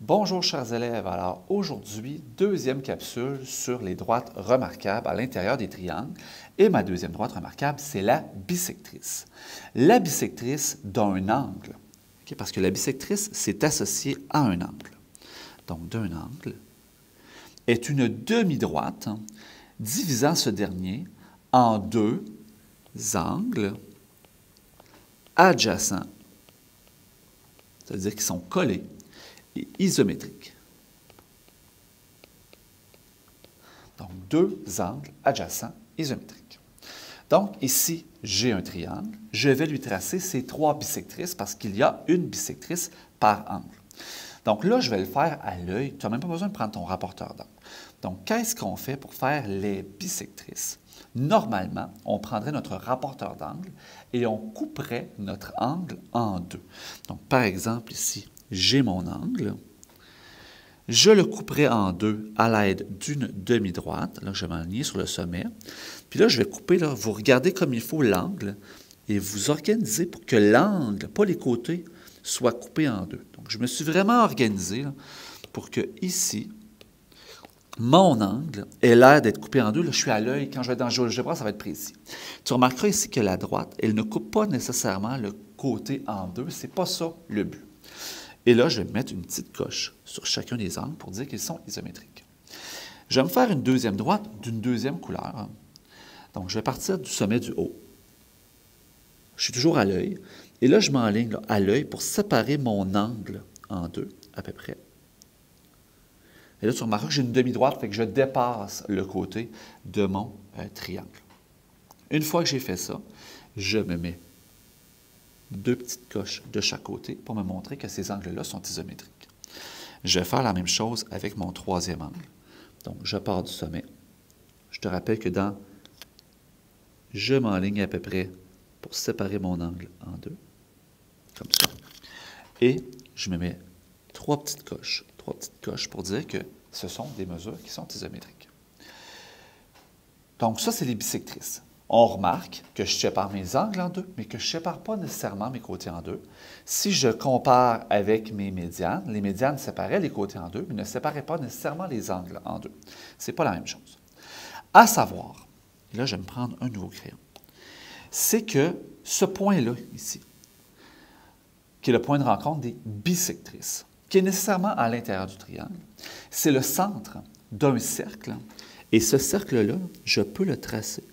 Bonjour chers élèves, alors aujourd'hui, deuxième capsule sur les droites remarquables à l'intérieur des triangles. Et ma deuxième droite remarquable, c'est la bisectrice. La bisectrice d'un angle, parce que la bisectrice, c'est associé à un angle. Donc d'un angle, est une demi-droite divisant ce dernier en deux angles adjacents, c'est-à-dire qu'ils sont collés isométrique. Donc, deux angles adjacents isométriques. Donc, ici, j'ai un triangle. Je vais lui tracer ces trois bisectrices parce qu'il y a une bisectrice par angle. Donc là, je vais le faire à l'œil. Tu n'as même pas besoin de prendre ton rapporteur d'angle. Donc, qu'est-ce qu'on fait pour faire les bisectrices? Normalement, on prendrait notre rapporteur d'angle et on couperait notre angle en deux. Donc, par exemple, ici, j'ai mon angle. Je le couperai en deux à l'aide d'une demi-droite. Là, je vais m'aligner sur le sommet. Puis là, je vais couper, là, vous regardez comme il faut l'angle et vous organisez pour que l'angle, pas les côtés, soit coupé en deux. Donc, je me suis vraiment organisé pour que ici, mon angle ait l'air d'être coupé en deux. Là, je suis à l'œil. Quand je vais dans GeoGebra, ça va être précis. Tu remarqueras ici que la droite, elle ne coupe pas nécessairement le côté en deux. Ce n'est pas ça le but. Et là, je vais mettre une petite coche sur chacun des angles pour dire qu'ils sont isométriques. Je vais me faire une deuxième droite d'une deuxième couleur. Donc, je vais partir du sommet du haut. Je suis toujours à l'œil. Et là, je m'enligne à l'œil pour séparer mon angle en deux, à peu près. Et là, tu remarques que j'ai une demi-droite, fait que je dépasse le côté de mon euh, triangle. Une fois que j'ai fait ça, je me mets deux petites coches de chaque côté pour me montrer que ces angles-là sont isométriques. Je vais faire la même chose avec mon troisième angle. Donc, je pars du sommet. Je te rappelle que dans je m'enligne à peu près pour séparer mon angle en deux, comme ça. Et je me mets trois petites coches, trois petites coches pour dire que ce sont des mesures qui sont isométriques. Donc, ça, c'est les bisectrices on remarque que je sépare mes angles en deux, mais que je ne sépare pas nécessairement mes côtés en deux. Si je compare avec mes médianes, les médianes séparaient les côtés en deux, mais ne séparaient pas nécessairement les angles en deux. Ce n'est pas la même chose. À savoir, là, je vais me prendre un nouveau crayon, c'est que ce point-là, ici, qui est le point de rencontre des bisectrices, qui est nécessairement à l'intérieur du triangle, c'est le centre d'un cercle. Et ce cercle-là, je peux le tracer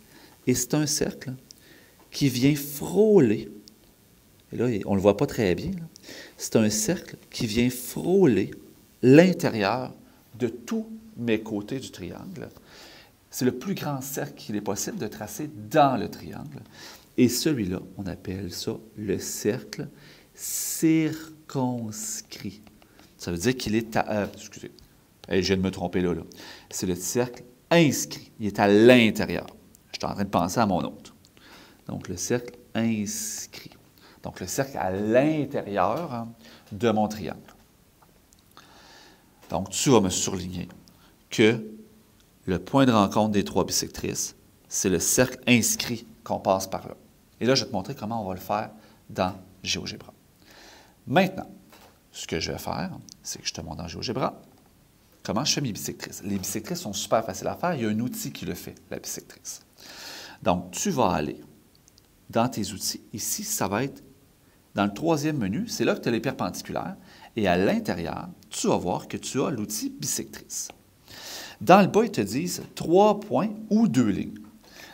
et c'est un cercle qui vient frôler. Et là, on ne le voit pas très bien. C'est un cercle qui vient frôler l'intérieur de tous mes côtés du triangle. C'est le plus grand cercle qu'il est possible de tracer dans le triangle. Et celui-là, on appelle ça le cercle circonscrit. Ça veut dire qu'il est à... Euh, excusez, je viens de me tromper là. là. C'est le cercle inscrit. Il est à l'intérieur. Je suis en train de penser à mon autre. Donc, le cercle inscrit. Donc, le cercle à l'intérieur hein, de mon triangle. Donc, tu vas me surligner que le point de rencontre des trois bisectrices, c'est le cercle inscrit qu'on passe par là. Et là, je vais te montrer comment on va le faire dans GeoGebra. Maintenant, ce que je vais faire, c'est que je te montre dans GeoGebra comment je fais mes bisectrices. Les bisectrices sont super faciles à faire. Il y a un outil qui le fait, la bisectrice. Donc, tu vas aller dans tes outils. Ici, ça va être dans le troisième menu. C'est là que tu as les perpendiculaires. Et à l'intérieur, tu vas voir que tu as l'outil bisectrice. Dans le bas, ils te disent trois points ou deux lignes.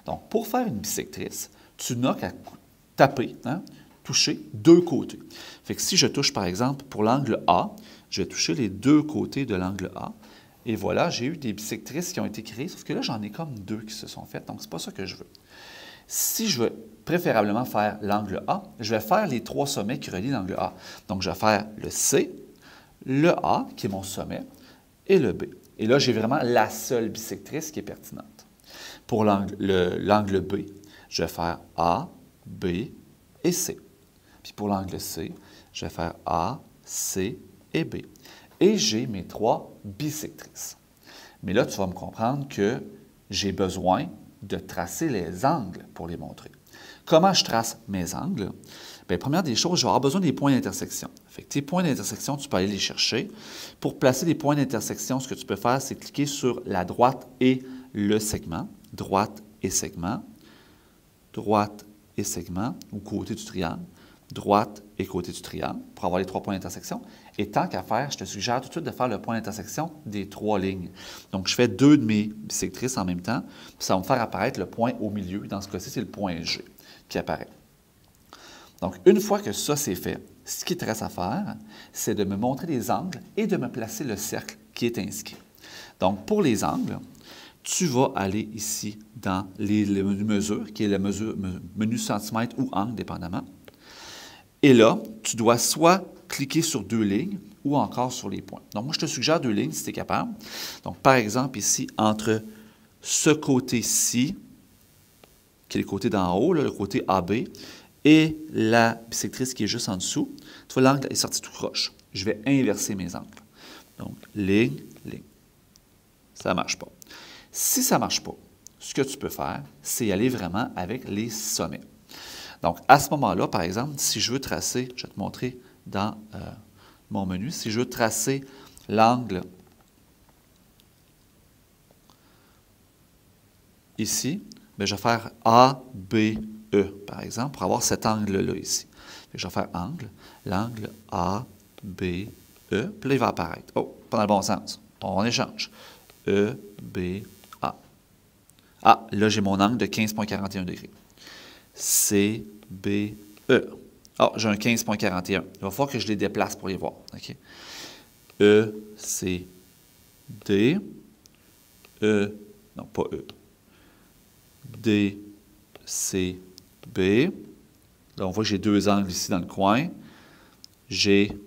Donc, pour faire une bisectrice, tu n'as qu'à taper, hein, toucher deux côtés. Fait que si je touche, par exemple, pour l'angle A, je vais toucher les deux côtés de l'angle A. Et voilà, j'ai eu des bisectrices qui ont été créées, sauf que là, j'en ai comme deux qui se sont faites, donc ce n'est pas ça que je veux. Si je veux préférablement faire l'angle A, je vais faire les trois sommets qui relient l'angle A. Donc, je vais faire le C, le A, qui est mon sommet, et le B. Et là, j'ai vraiment la seule bisectrice qui est pertinente. Pour l'angle B, je vais faire A, B et C. Puis pour l'angle C, je vais faire A, C et B et j'ai mes trois bisectrices. Mais là, tu vas me comprendre que j'ai besoin de tracer les angles pour les montrer. Comment je trace mes angles? Bien, première des choses, je vais avoir besoin des points d'intersection. Fait tes points d'intersection, tu peux aller les chercher. Pour placer des points d'intersection, ce que tu peux faire, c'est cliquer sur la droite et le segment. Droite et segment. Droite et segment, ou côté du triangle. Droite et côté du triangle, pour avoir les trois points d'intersection. Et tant qu'à faire, je te suggère tout de suite de faire le point d'intersection des trois lignes. Donc, je fais deux de mes bisectrices en même temps, ça va me faire apparaître le point au milieu. Dans ce cas-ci, c'est le point G qui apparaît. Donc, une fois que ça c'est fait, ce qui te reste à faire, c'est de me montrer les angles et de me placer le cercle qui est inscrit. Donc, pour les angles, tu vas aller ici dans les, mesures, qui est le mesure, menu centimètre ou angle, dépendamment. Et là, tu dois soit cliquer sur deux lignes ou encore sur les points. Donc, moi, je te suggère deux lignes si tu es capable. Donc, par exemple, ici, entre ce côté-ci, qui est le côté d'en haut, le côté AB, et la bisectrice qui est juste en dessous, tu vois, l'angle est sorti tout croche. Je vais inverser mes angles. Donc, ligne, ligne. Ça ne marche pas. Si ça ne marche pas, ce que tu peux faire, c'est aller vraiment avec les sommets. Donc, à ce moment-là, par exemple, si je veux tracer, je vais te montrer dans euh, mon menu, si je veux tracer l'angle ici, bien, je vais faire A, B, E, par exemple, pour avoir cet angle-là ici. Je vais faire angle, l'angle A, B, E, puis là, il va apparaître. Oh, pas dans le bon sens. On échange. E, B, A. Ah, là, j'ai mon angle de 15,41 degrés. C, B, E. Ah, j'ai un 15,41. Il va falloir que je les déplace pour les voir. E, C, D. E, non, pas E. D, C, B. Là, on voit que j'ai deux angles ici dans le coin. J'ai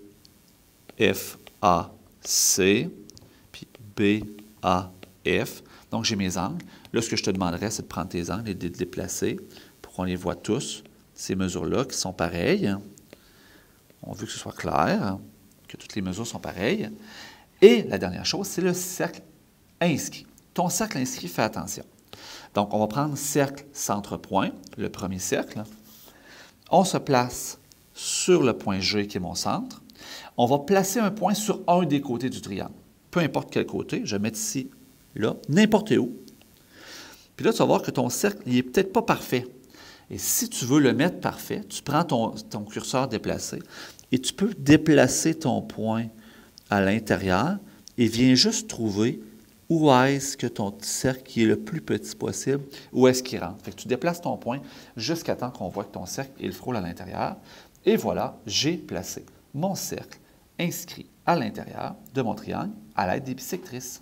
F, A, C, puis B, A, F. Donc, j'ai mes angles. Là, ce que je te demanderais, c'est de prendre tes angles et de les déplacer qu'on les voit tous, ces mesures-là, qui sont pareilles. On veut que ce soit clair, que toutes les mesures sont pareilles. Et la dernière chose, c'est le cercle inscrit. Ton cercle inscrit, fais attention. Donc, on va prendre cercle centre-point, le premier cercle. On se place sur le point G qui est mon centre. On va placer un point sur un des côtés du triangle. Peu importe quel côté, je vais mettre ici, là, n'importe où. Puis là, tu vas voir que ton cercle, il n'est peut-être pas parfait. Et si tu veux le mettre parfait, tu prends ton, ton curseur déplacé et tu peux déplacer ton point à l'intérieur et viens juste trouver où est-ce que ton cercle est le plus petit possible, où est-ce qu'il rentre. Fait que tu déplaces ton point jusqu'à temps qu'on voit que ton cercle il frôle à l'intérieur. Et voilà, j'ai placé mon cercle inscrit à l'intérieur de mon triangle à l'aide des bisectrices.